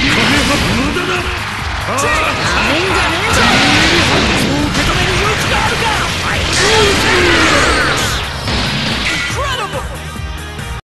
Come here,